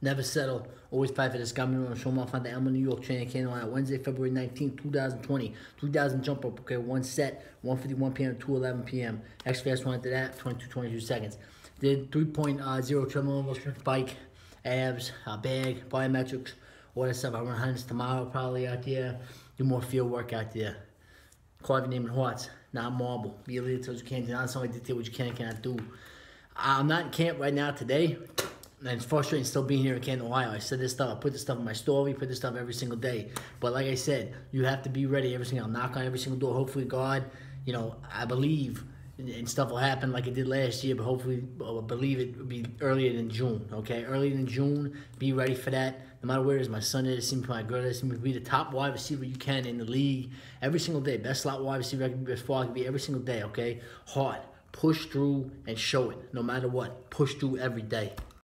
Never settle. Always fight for this government. Show them off on the Elma, New York training camp on Wednesday, February 19th, 2020. 3,000 jump up. Okay, one set, 151 p.m. to 11 p.m. X fast one after that, 22, 22 seconds. Did 3.0 treadmill, bike, abs, uh, bag, plyometrics, all that stuff. I run hundreds tomorrow probably out there. Do more field work out there. Carve your name in hearts, not marble. Be a leader what you can do, not somebody dictate what you can and cannot do. I'm not in camp right now today. And it's frustrating still being here in Canton, Ohio. I said this stuff, I put this stuff in my story, put this stuff every single day. But like I said, you have to be ready every single. I'll knock on every single door. Hopefully, God, you know, I believe and stuff will happen like it did last year, but hopefully, uh, I believe it will be earlier than June. Okay, earlier than June. Be ready for that. No matter where it is, my son is, seems my girl is, seems to be the top wide receiver you can in the league every single day. Best slot wide receiver I can be, as far I can be every single day. Okay, hard, push through and show it. No matter what, push through every day.